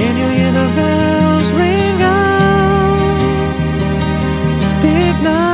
Can you hear the bells ring out? Speak now.